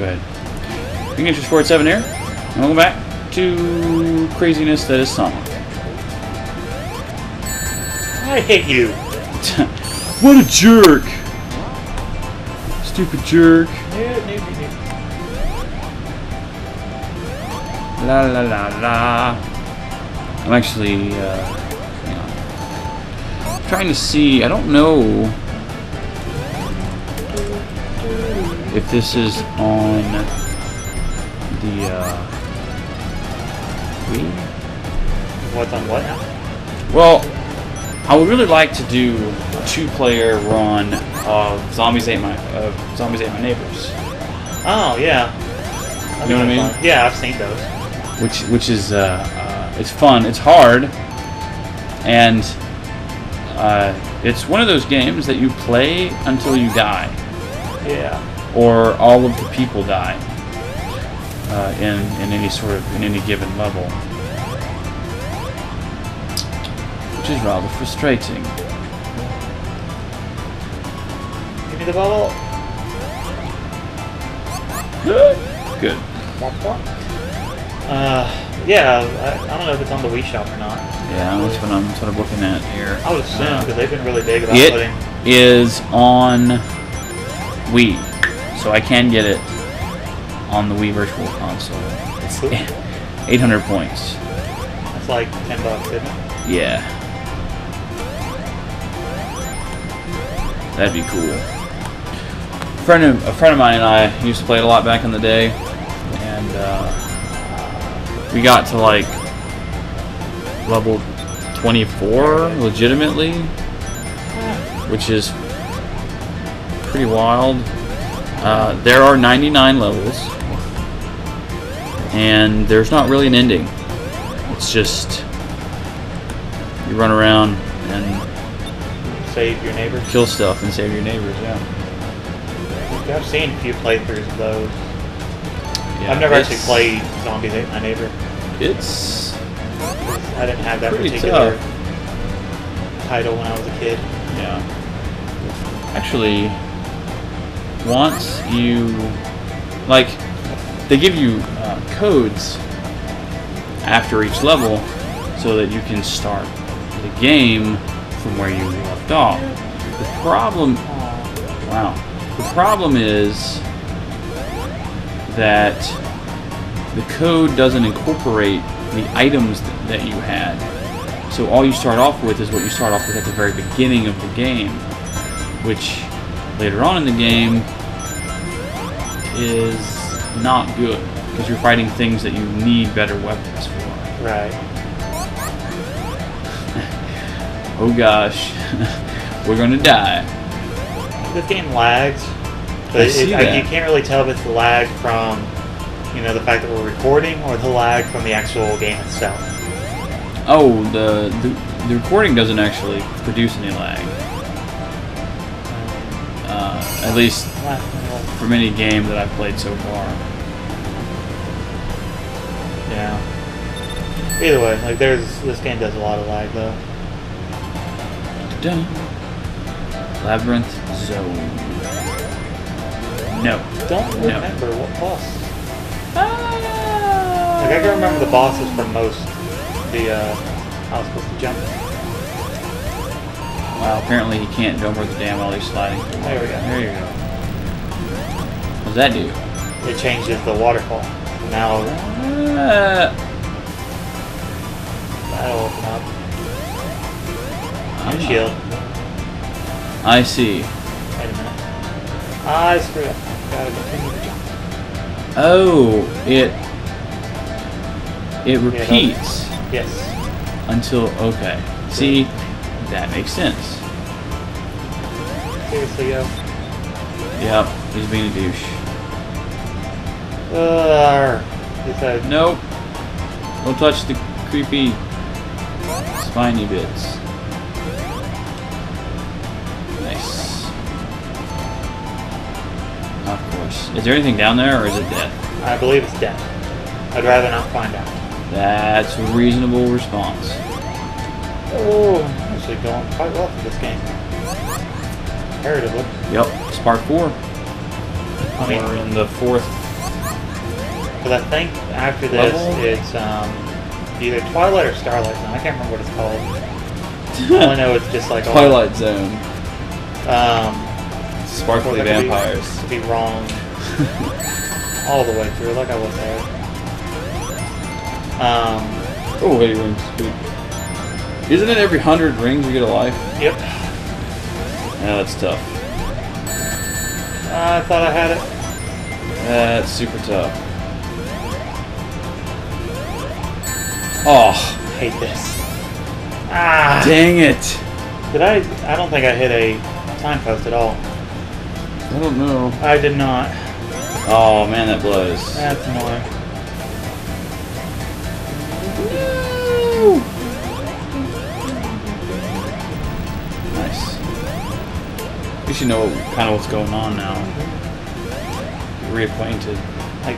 Go ahead. You can just 47 here. And we'll back to craziness that is Sonic. I hate you. what a jerk! Stupid jerk. La la la la. I'm actually uh, trying to see. I don't know if this is on the uh, Wii. What's on what now? Well, I would really like to do a two-player run of Zombies Ate My of Zombies Ate My Neighbors, Oh yeah. You know what I mean? Fun. Yeah, I've seen those. which which is uh, uh, it's fun. It's hard, and uh, it's one of those games that you play until you die, Yeah. Or all of the people die uh, in in any sort of in any given level, which is rather frustrating. Give me the bubble. Good. Uh, yeah. I, I don't know if it's on the Wii Shop or not. Yeah, that's what I'm sort of looking at here. I would assume Uh, because they've been really big about It putting. is on Wii, so I can get it on the Wii Virtual Console. It's Cool. 800 points. That's like ten bucks, isn't it? Yeah. That'd be cool. A friend of, a friend of mine and I used to play it a lot back in the day, and uh, we got to like level 24 legitimately, which is pretty wild. Uh, there are 99 levels, and there's not really an ending. It's just you run around and Save your neighbors. kill stuff and save your neighbors. Yeah. I've seen a few playthroughs of those. yeah I've never actually played Zombies Ate My Neighbor. It's I didn't have that particular tough. title when I was a kid. yeah. Actually, once you like, they give you uh, codes after each level so that you can start the game from where you left off. The problem Wow. The problem is that the code doesn't incorporate the items th- that you had. So all you start off with is what you start off with at the very beginning of the game, which later on in the game is not good because you're fighting things that you need better weapons for. Right. Oh gosh, we're gonna die. This game lags, but I it, see I- that. you can't really tell if it's the lag from, you know, the fact that we're recording or the lag from the actual game itself. Oh, the the, the recording doesn't actually produce any lag. At least from any game that I've played so far. Yeah. Either way, like there's this game does a lot of lag though. Dun. Labyrinth Zone. No. Don't No. remember what boss. Like I can remember the bosses from most. The uh, I was supposed to jump. Wow, apparently he can't jump over the dam while he's sliding. There we go. There you go. What does that do? It changes the waterfall. Now Uh, that'll open up. I'm shield. I see. Wait a minute. I screwed up. Gotta continue to jump. Oh, it it repeats Yes. until okay. See, that makes sense. Seriously, yo. Yep, he's being a douche. Uh, he said, Nope. Don't touch the creepy spiny bits. Nice. Of course. Is there anything down there or is it death? I believe it's death. I'd rather not find out. That's a reasonable response. Oh, actually going quite well for this game. Comparatively. Yep, Spark four. I mean, We're in the fourth Because I think after this, Level? it's um, either Twilight or Starlight Zone. I can't remember what it's called. All I know it's just like all- Twilight Zone. Um, Sparkly I could be- vampires. Could be wrong all the way through, like I was there. Um, Oh, hey, rings. Isn't it every hundred rings you get a life? yep. Yeah, that's tough. I thought I had it. That's super tough. Oh, hate this. Ah! dang it! Did I? I don't think I hit a time post at all. I don't know. I did not. Oh man, that blows. That's annoying. Least you know kind of what's going on now. Reacquainted. Like,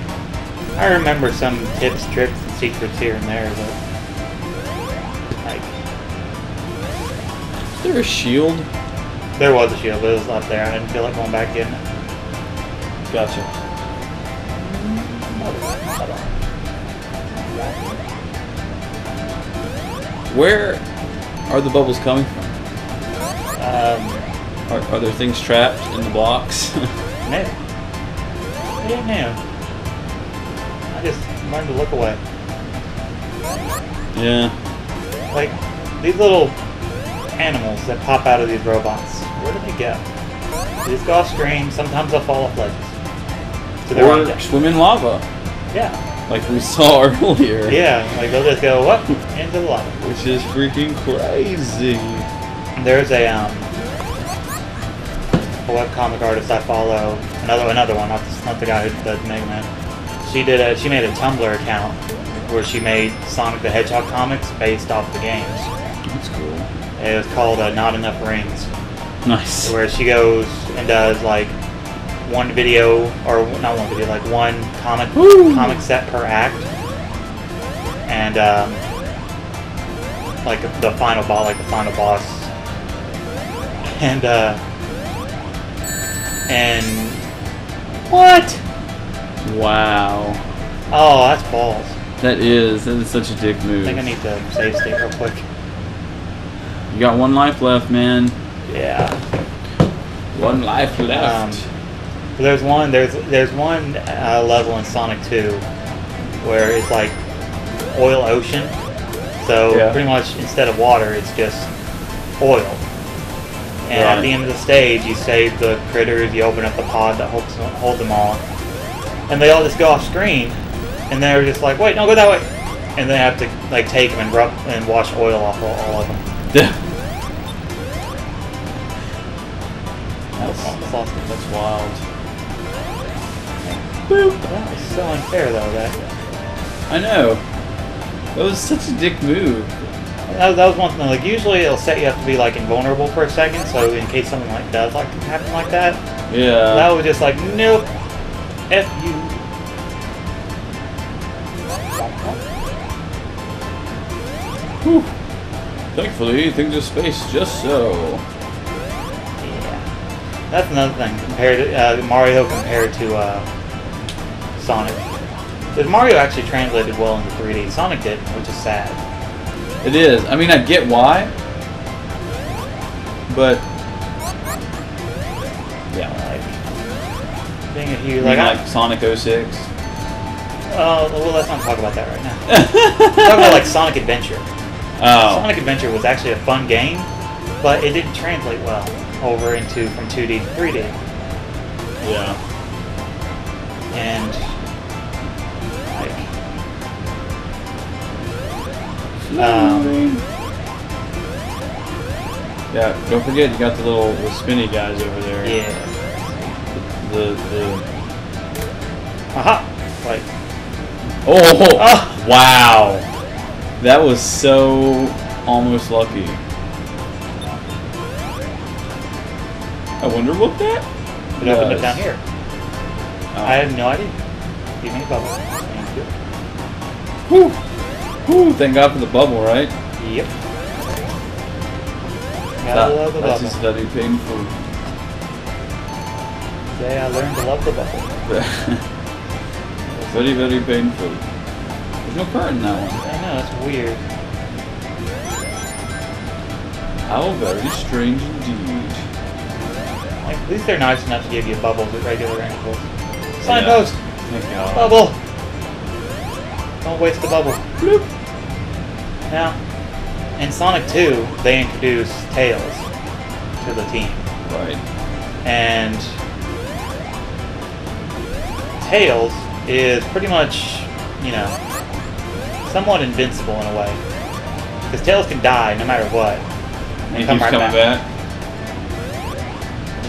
I remember some tips, tricks, and secrets here and there, but like, Is there a shield? there was a shield, but it was up there. I didn't feel like going back in. Gotcha. Where are the bubbles coming from? Um, Are, are there things trapped in the blocks? maybe. Yeah. I just learned to look away. yeah. Like these little animals that pop out of these robots. Where do they go? They just go off screen. Sometimes they'll fall off ledges. To their Or swim in lava, Yeah. like we saw earlier. Yeah. Like they'll just go what into the lava. Which is freaking crazy. There's a um a webcomic artist I follow. Another another one, not the, not the guy who does Mega Man. She did a she made a Tumblr account where she made Sonic the Hedgehog comics based off the games. That's cool. It was called uh, Not Enough Rings. Nice. where she goes and does like one video or not one video, like one comic Woo! comic set per act, and um, like the final boss, like the final boss, and uh, and what? Wow. Oh, that's balls. That is, that is such a dick move. I think I need to save state real quick. You got one life left, man. Yeah. One life left. Um, There's one. There's there's one uh, level in Sonic 2 where it's like oil ocean. So Yeah. pretty much instead of water, it's just oil. And at the end of the stage, you save the critters. You open up the pod that holds hold them all, and they all just go off screen. And they're just like, wait, no, go that way. And they have to like take them and rub and wash oil off all, all of them. that's, That's awesome. that's wild. Boop. That was so unfair though. That I know. That was such a dick move. That, that was one thing. Like usually it'll set you up to be like invulnerable for a second, so in case something like does like happen like that, Yeah. that was just like nope, f you. Whew. Thankfully, things are spaced just so. Yeah, that's another thing compared to uh, Mario compared to uh, Sonic. Because Mario actually translated well into 3D, Sonic didn't, which is sad. It is. I mean, I get why. But. Yeah. Like being a huge Like, like, Sonic 06. oh well, let's not talk about that right now. talk about like Sonic Adventure. oh. Sonic Adventure was actually a fun game, but it didn't translate well over into from 2D to 3D. Yeah. And um, Yeah, don't forget you got the little the spinny guys over there. yeah, The the aha, like Oh Ah. wow. That was so almost lucky. I wonder what that it opened up down here. Oh. I have no idea. Give me a bubble. Thank you. Whew. Whew, thank God for the bubble, right? Yep. That- Gotta love the that's bubble. just very painful. Today I learned to love the bubble. Very, very painful. There's no current in that one. I know, that's weird. How very strange indeed. At least they're nice enough to give you bubbles at regular intervals. Sign Yeah. post! Thank God. Bubble! Don't waste the bubble. Bloop. Now, in Sonic 2, they introduced Tails to the team. Right. And Tails is pretty much, you know, somewhat invincible in a way. Because Tails can die no matter what. And he come right coming back. back.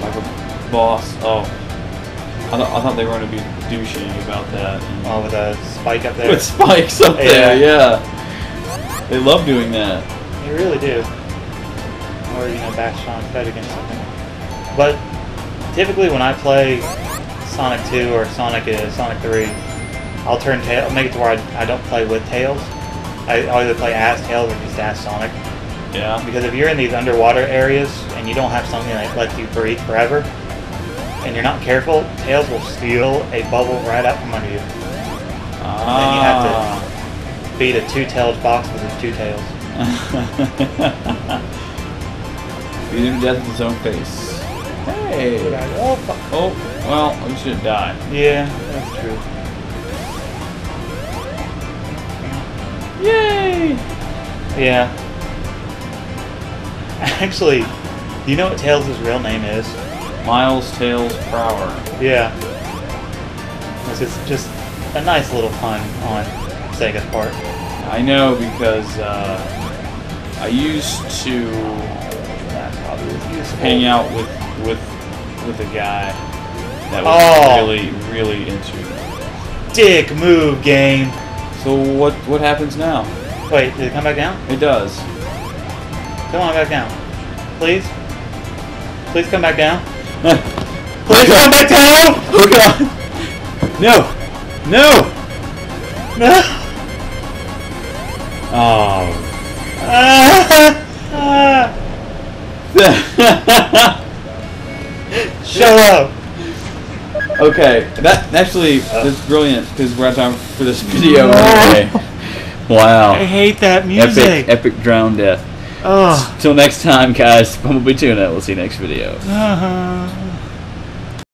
Like a boss. Oh. I, th- I thought they were going to be douchey about that. Oh, with a spike up there. With spikes up there, Yeah. yeah. They love doing that. They really do. Or, you know, bash Sonic's head against something. But typically when I play Sonic 2 or Sonic uh, Sonic 3, I'll turn tail, I'll make it to where I, I don't play with Tails. I, I'll either play as Tails or just as Sonic. Yeah. Because if you're in these underwater areas and you don't have something that lets you breathe forever, and you're not careful, Tails will steal a bubble right out from under you. Ah. And then you have to Beat a two-tailed fox with his two tails. Beat him to death with his own face. Hey. Oh, fuck. Oh, well, we should die. Yeah, that's true. Yay! Yeah. Actually, do you know what Tails' real name is? Miles Tails Prower. Yeah. This is just a nice little pun on Sega's part. I know because uh, I used to That probably was useful. hang out with with with a guy that was Oh. really really into. it. Dick move, game. So what what happens now? Wait, did it come back down? It does. Come on back down. Please? Please come back down. Oh Please come back down! god! No! No! No! Oh. Ah, ah. Shut up! okay, that actually that's brilliant because we're out of time for this video anyway. Wow. I hate that music. Epic, epic drown death. Ugh. Till next time, guys. Bumblebee Tuna. We'll see you next video. Uh-huh.